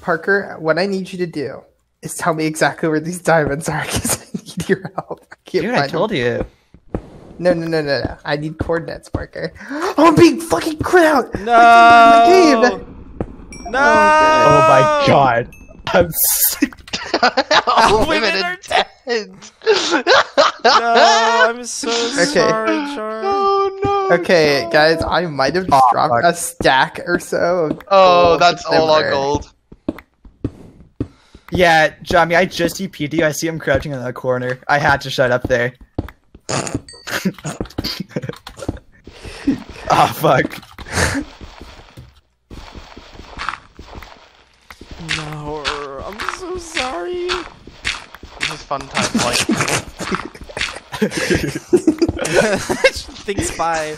Parker, what I need you to do is tell me exactly where these diamonds are because I need your help. I can't Dude, I told them. you. No, no, no, no, no. I need coordinates, Parker. Oh, I'm being fucking crit out. No. I'm the game. No. Oh, oh my god. I'm sick. All women women are are dead. No, I'm so Okay. sorry, Char. Oh no. Okay, guys, I might have just Oh, dropped fuck. a stack or so. Of Oh, gold that's all our timber. gold. Yeah, Johnny, I just EP'd you. I see him crouching in the corner. I had to shut up there. oh fuck. No, I'm so sorry. This is fun time. Like, Thinks by.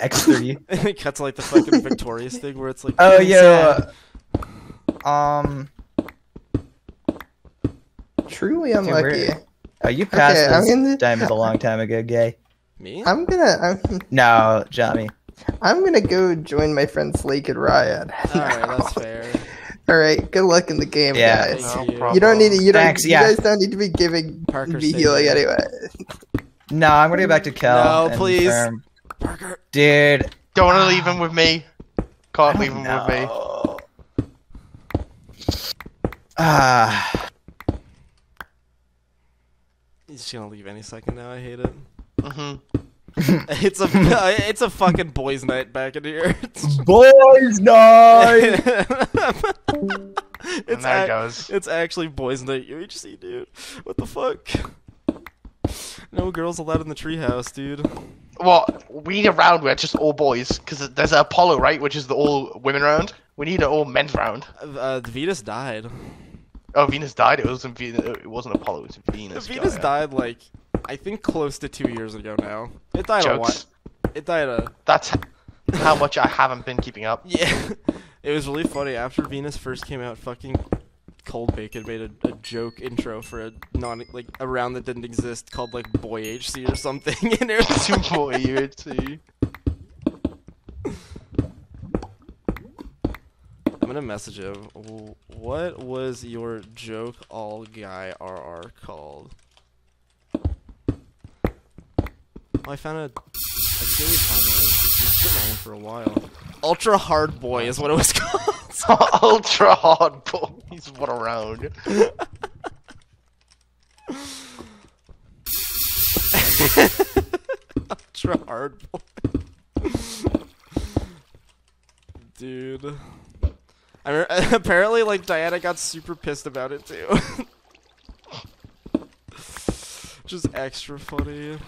X3. it cuts like the fucking victorious thing where it's like. Oh feeling sad. yeah. Um. Truly Okay, unlucky. we're- Oh, you passed Okay, I'm those in the- diamonds a long time ago, gay. Me? I'm gonna, I'm, No, Johnny. I'm gonna go join my friend Slake and Riot. Alright, that's fair. All right, good luck in the game, Yeah. guys. No you. problem. You don't need to. You don't. Thanks, you yeah. guys don't need to be giving Parker, me stay healing here. anyway. No, I'm gonna go back to Kel. No, and please. confirm. Parker. Dude. don't want to leave him with me. Can't leave him No. with me. Ah. He's just gonna leave any second now. I hate it. hmm It's a it's a fucking boys' night back in here. Boys night. And it's there he ac- goes. It's actually boys' night UHC, dude. What the fuck? No girls allowed in the treehouse, dude. Well, we need a round where it's just all boys, because there's an Apollo, right, which is the all women round. We need an all men's round. Uh, Venus died. Oh, Venus died. It wasn't Venus. It wasn't Apollo. It was Venus. Venus Gaia. died like I think close to two years ago now. It died a while. It died a That's how much I haven't been keeping up. yeah. It was really funny after Venus first came out. Fucking Cold Bacon made a, a joke intro for a non like a round that didn't exist called like Boy HC or something, and it was Two more years too. I'm gonna message him. What was your joke all guy RR called? I found a, a series finally. It's been around for a while. Ultra Hard Boy is what it was called. Ultra hard Boy. He's What around. round. Ultra Hard Boy. Dude. I mean, apparently, like Diana got super pissed about it too. Just extra funny.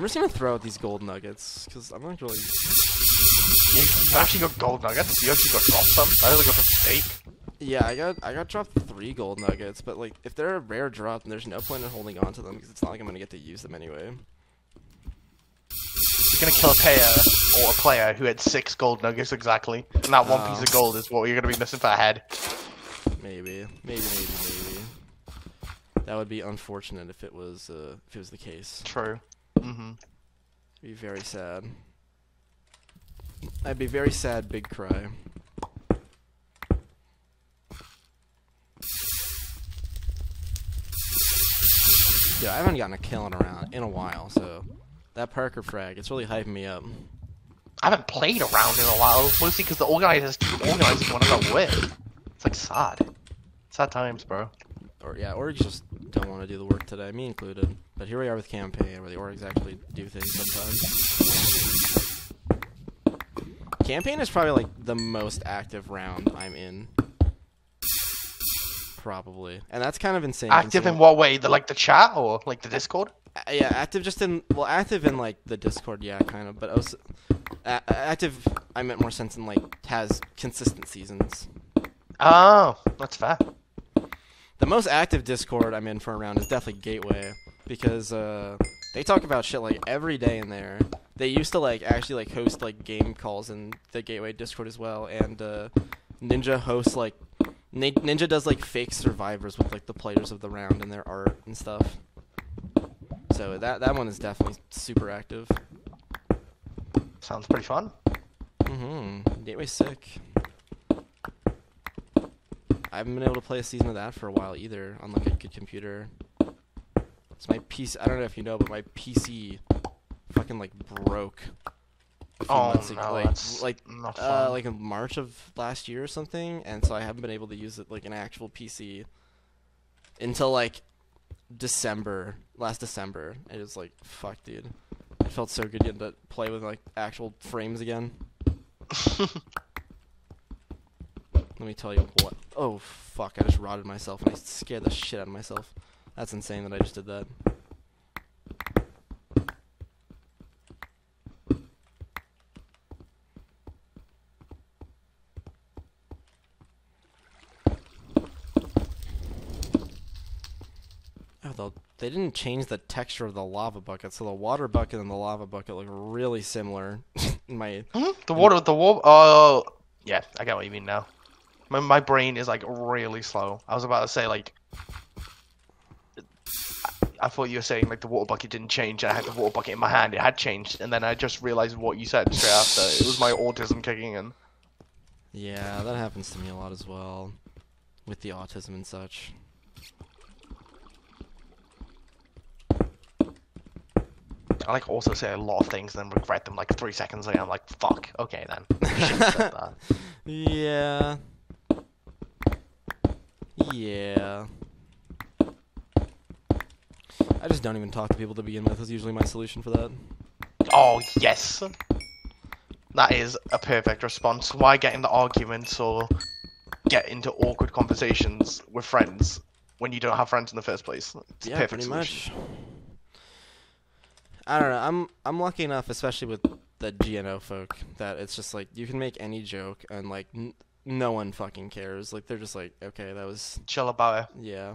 I'm just gonna throw out these gold nuggets because I'm not really. You actually got gold nuggets. You actually got dropped some. I only got a steak. Yeah, I got I got dropped three gold nuggets, but like if they're a rare drop, then there's no point in holding on to them because it's not like I'm gonna get to use them anyway. You're gonna kill a player or a player who had six gold nuggets exactly, and that one piece Oh. of gold is what you're gonna be missing for a head. Maybe, maybe, maybe, maybe. That would be unfortunate if it was uh, if it was the case. True. Mm-hmm. Be very sad. I'd be very sad. Big cry. Yeah, I haven't gotten a kill in around in a while, so that Parker frag, it's really hyping me up. I haven't played around in a while, mostly because the organizers keep organizing when I'm not with. It's like sad. Sad times, bro. Or yeah, orgs just don't want to do the work today, me included. But here we are with campaign, where the orgs actually do things sometimes. Campaign is probably like the most active round I'm in. Probably, and that's kind of insane. Active in what way? The like the chat or like the Discord? Uh, yeah, active just in well, active in like the Discord, yeah, kind of. But also, a- active, I meant more sense in like has consistent seasons. Oh, that's fair. The most active Discord I'm in for a round is definitely Gateway because uh, they talk about shit like every day in there. They used to like actually like host like game calls in the Gateway Discord as well, and uh, Ninja hosts like Nin- Ninja does like fake survivors with like the players of the round and their art and stuff. So that that one is definitely super active. Sounds pretty fun. hmm Mm-hmm. Gateway sick. I haven't been able to play a season of that for a while either on like a good computer. It's my PC. I don't know if you know, but my PC fucking like broke. a few Oh months ago, no, like that's like not uh, like in March of last year or something, and so I haven't been able to use it like an actual PC until like December, last December. It was like, fuck, dude. It felt so good getting to play with like actual frames again. Let me tell you what. Oh fuck! I just rotted myself and I scared the shit out of myself. That's insane that I just did that. Oh, the, they didn't change the texture of the lava bucket, so the water bucket and the lava bucket look really similar. my Hmm? The water, the water. Oh, yeah, I got what you mean now. My my brain is like really slow. I was about to say like. I thought you were saying like the water bucket didn't change. I had the water bucket in my hand. It had changed, and then I just realized what you said straight after. It was my autism kicking in. Yeah, that happens to me a lot as well, with the autism and such. I like also say a lot of things, then regret them like three seconds later. I'm like, fuck. Okay then. I shouldn't have said that. Yeah. Yeah. I just don't even talk to people to begin with. Is usually my solution for that. Oh yes. That is a perfect response. Why get into arguments or get into awkward conversations with friends when you don't have friends in the first place? It's a yeah, perfect pretty solution. much. I don't know. I'm I'm lucky enough, especially with the GNO folk, that it's just like you can make any joke and like no one fucking cares. Like they're just like, okay, that was Chill about it. yeah,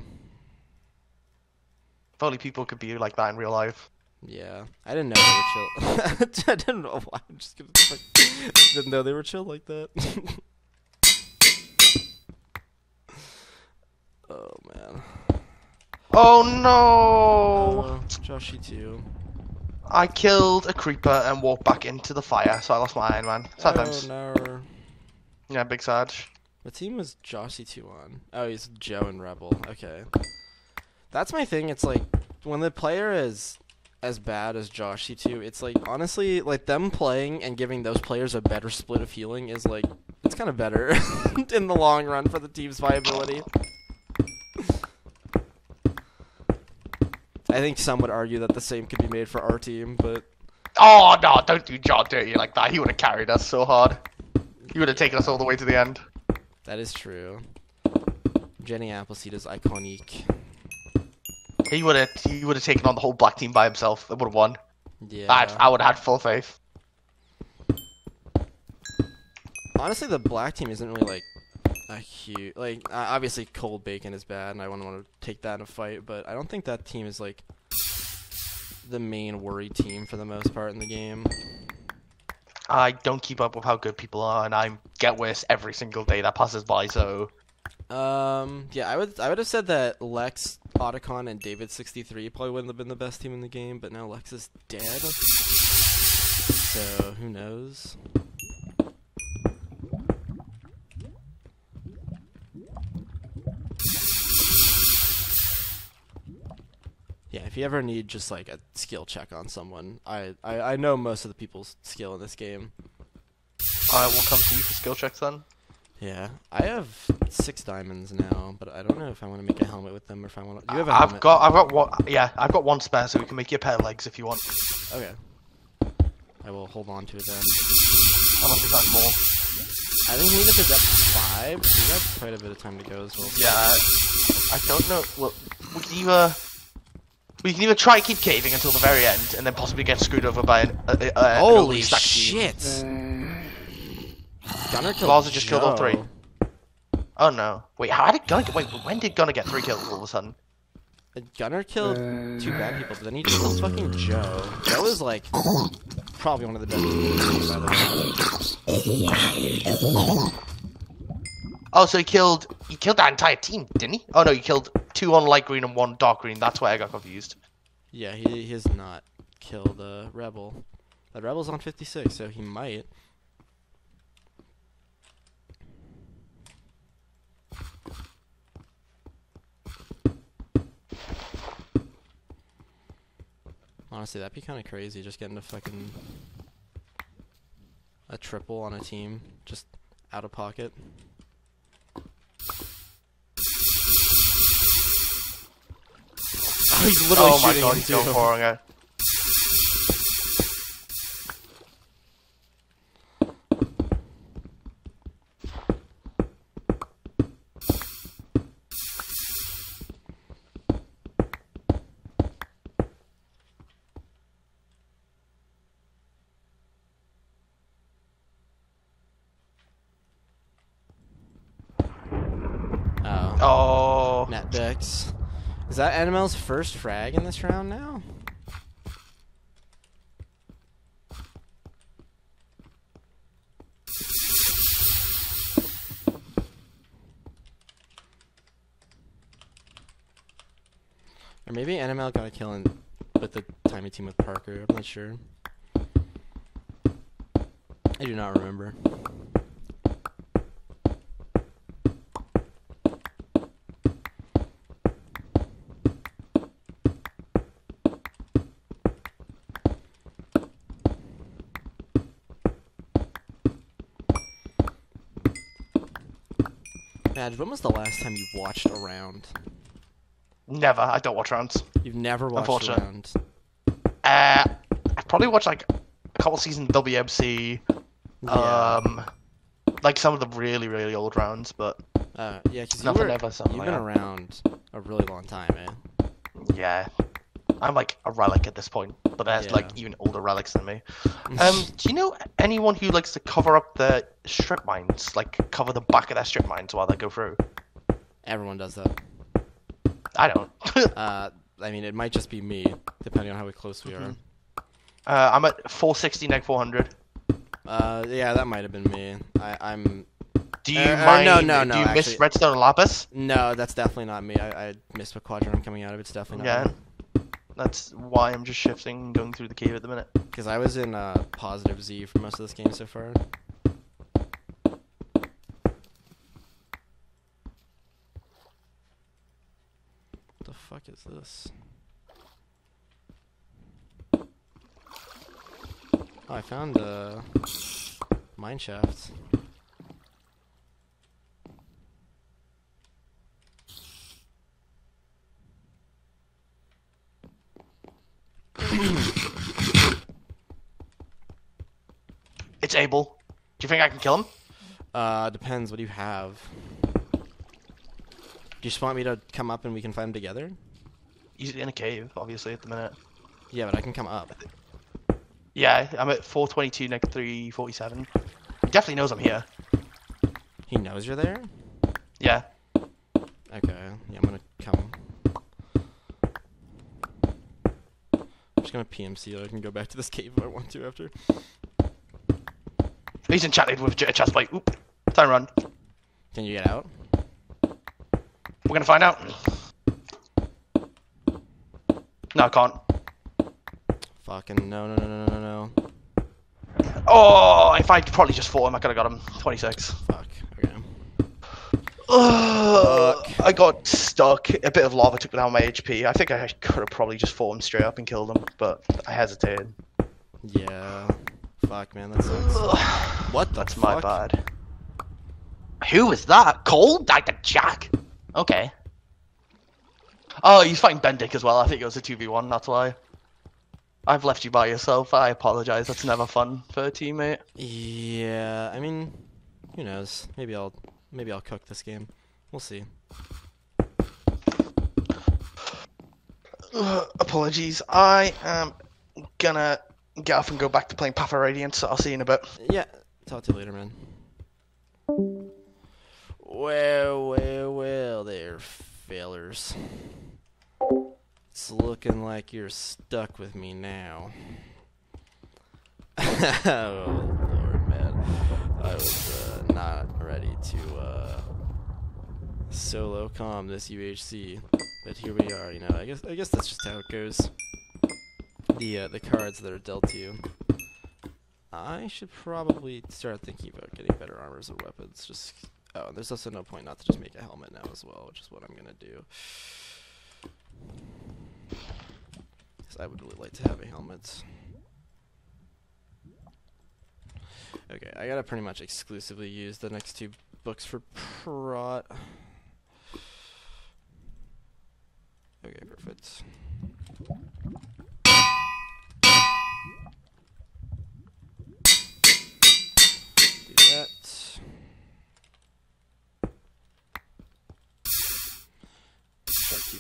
If only people could be like that in real life. yeah. I didn't know they were chill. I didn't know why. I'm just gonna like, didn't know they were chill like that. oh man. Oh no! Uh, oh, Joshy 2. I killed a creeper and walked back into the fire, so I lost my Iron Man. Sometimes. Oh no. Yeah, big Sarge. What team was Joshy 2 on? Oh, he's Joe and Rebel. Okay. That's my thing. It's like when the player is as bad as Joshy 2, it's like honestly, like them playing and giving those players a better split of healing is like it's kind of better in the long run for the team's viability. I think some would argue that the same could be made for our team, but Oh no, don't do John dirty like that. He would have carried us so hard. He would have taken us all the way to the end. that is true. Jenny Appleseed is iconic. He would have he would have taken on the whole black team by himself. They would have won. Yeah. I, I would have had full faith. Honestly, the black team isn't really like a huge like. Obviously, cold bacon is bad, and I wouldn't want to take that in a fight. But I don't think that team is like the main worry team for the most part in the game. I don't keep up with how good people are, and I get worse every single day that passes by. So Um, yeah, I would I would have said that Lex, Otacon, and David sixty three probably wouldn't have been the best team in the game, but now Lex is dead. So who knows? If you ever need just like a skill check on someone, I, I, I know most of the people's skill in this game. I will come to you for skill checks then. Yeah, I have six diamonds now, but I don't know if I want to make a helmet with them or if I want to. You have a I've helmet. got I've got one. Yeah, I've got one spare, so we can make you a pair of legs if you want. Okay. I will hold on to it then. Unless you find more. I think meetup is at five. So we got quite a bit of time to go as well. Yeah, I don't know. Well, we can either we can either try and keep caving until the very end, and then possibly get screwed over by an, uh, uh, Holy overly stacked team. shit! Gunner killed. Plaza just killed all three. Oh no! Wait, how did Gunner? Wait, when did Gunner get three kills all of a sudden? Uh, Gunner killed two bad people, but then he just killed fucking Joe. Joe is like probably one of the best people in the game, by the way. Oh, so he killed he killed that entire team, didn't he? Oh no, he killed two on light green and one dark green. That's why I got confused. Yeah, he, has not killed a rebel. The rebel's on 56, so he might. Honestly, that'd be kind of crazy, just getting a fucking a triple on a team, just out of pocket. He's literally Oh my shooting god, him he's too. going for it. Oh. Oh, Netdex. Is that NML's first frag in this round now? Or maybe NML got a kill in with the tiny team with Parker. I'm not sure. I do not remember. Madge, when was the last time you watched a round? never. I don't watch rounds. You've never watched a Unfortunate. round. Uh, I probably watched like a couple seasons of WMC. Yeah. Um, like some of the really really old rounds, but uh, yeah, because you nothing were, ever something you've like been that. around a really long time, eh? yeah. I'm like a relic at this point, but there's like even older relics than me. Um, do you know anyone who likes to cover up their strip mines, like cover the back of their strip mines while they go through? Everyone does that. I don't. Uh, I mean, it might just be me, depending on how close we are. uh, I'm at 460 neg 400. Uh, yeah, that might have been me. I, I'm. Do you Uh, uh, mind? no, no, no. do you miss actually- redstone and lapis? No, that's definitely not me. I, I missed what quadrant I'm coming out of. It's definitely not Yeah. That's why I'm just shifting and going through the cave at the minute. Because I was in uh, positive Z for most of this game so far. What the fuck is this? Oh, I found a mine shaft. It's Abel. Do you think I can kill him? Uh, depends. What do you have? Do you just want me to come up and we can find them together? He's in a cave, obviously, at the minute. Yeah, but I can come up. Yeah, I'm at 422 neg 347. He definitely knows I'm here. He knows you're there? Yeah. Okay, yeah, I'm gonna come. I'm just gonna PMC so I can go back to this cave if I want to after. He's enchanted with a chest plate. Oop. Time run. Can you get out? We're gonna find out. No, I can't. Fucking no, no, no, no, no, no. Oh, if I'd probably just fought him, I could have got him. 26. Fuck. Okay. I got stuck. A bit of lava took down my HP. I think I could have probably just fought him straight up and killed him, but I hesitated. Yeah. Fuck, man, that sucks. Ugh, What the That's my fuck? bad. Who is that? Cole? Like the Jack? Okay. Oh, he's fighting Bendick as well. I think it was a 2v1, that's why. I've left you by yourself. I apologize. That's never fun for a teammate. Yeah, I mean, who knows? Maybe I'll, maybe I'll cook this game. We'll see. Ugh, apologies. I am gonna get off and go back to playing of Radiance, I'll see you in a bit. Yeah, talk to you later, man. Well, well, well, there, failures. It's looking like you're stuck with me now. oh, Lord, man. I was uh, not ready to uh, solo com this UHC, but here we are. You know, I guess I guess that's just how it goes. The uh, the cards that are dealt to you. I should probably start thinking about getting better armors or weapons. Just oh, and there's also no point not to just make a helmet now as well, which is what I'm gonna do. 'Cause I would really like to have a helmet. Okay, I gotta pretty much exclusively use the next two books for prot. Okay, perfect.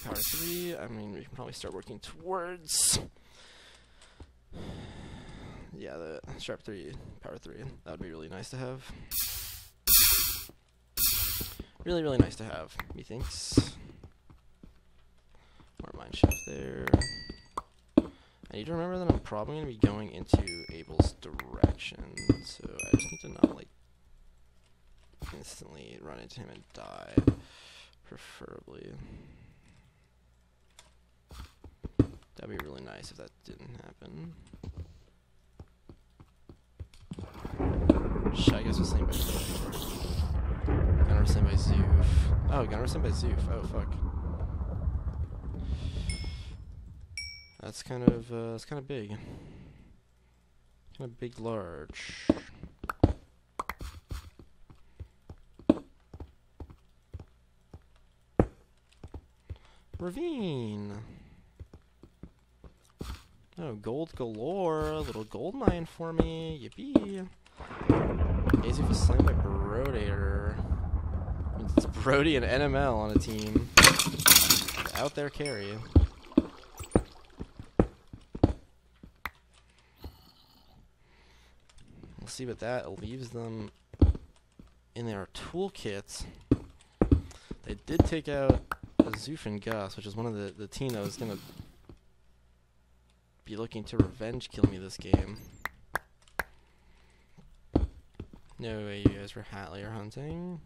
Power three. I mean, we can probably start working towards. Yeah, the sharp three, power three. That would be really nice to have. Really, really nice to have. Methinks. More mine shaft there. I need to remember that I'm probably going to be going into Abel's direction, so I just need to not like instantly run into him and die, preferably. That'd be really nice if that didn't happen. Shit, I guess we're by Gunner slain by Zoof. Oh, Gunner slain by Zoof. Oh, fuck. That's kind of, uh, that's kind of big. Kind of big, large. Ravine. Oh, gold galore. A little gold mine for me. Yippee. Easy is slain by Brodator. It's Brody and NML on a team. Out there carry. We'll see what that leaves them in their toolkit. They did take out Azuf and Gus, which is one of the, the team that was going to be looking to revenge kill me this game. No way you guys were hat layer hunting.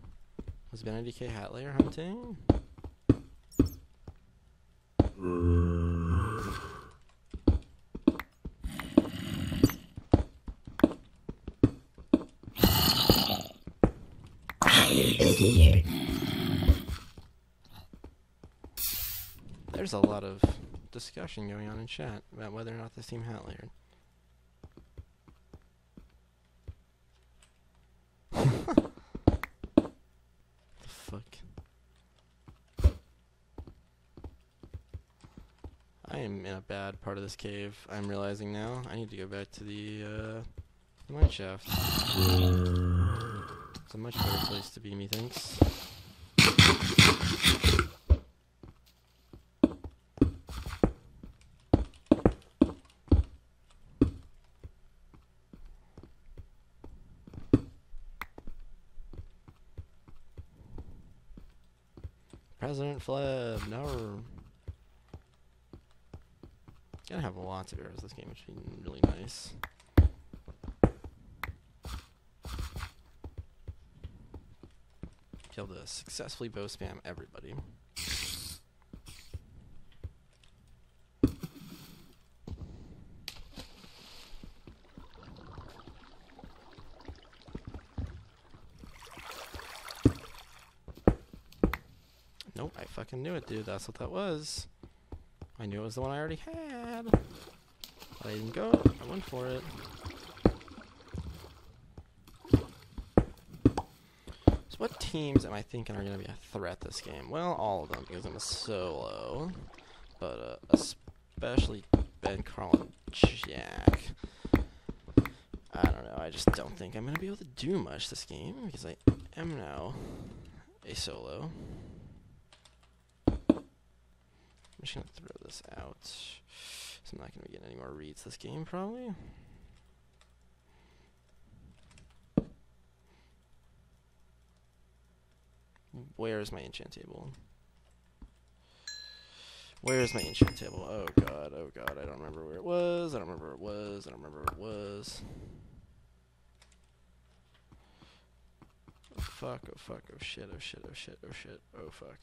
Was Benedict hat layer hunting? There's a lot of discussion going on in chat about whether or not this team hat layered. the fuck? I am in a bad part of this cave. I'm realizing now. I need to go back to the uh, the mine shaft. It's a much better place to be, methinks. President Fleb, no. Gonna have lots of arrows this game, which would be really nice. Be able to successfully bow spam everybody. Nope, I fucking knew it, dude. That's what that was. I knew it was the one I already had. But I didn't go. I went for it. So what teams am I thinking are going to be a threat this game? Well, all of them, because I'm a solo. But uh, especially Ben, Carl, and Jack. I don't know. I just don't think I'm going to be able to do much this game, because I am now a solo. Just gonna throw this out. So I'm not gonna be getting any more reads this game, probably. Where is my enchant table? Where is my enchant table? Oh god, oh god, I don't remember where it was. I don't remember where it was. I don't remember where it was. Oh fuck, oh fuck, oh shit, oh shit, oh shit, oh shit, oh fuck.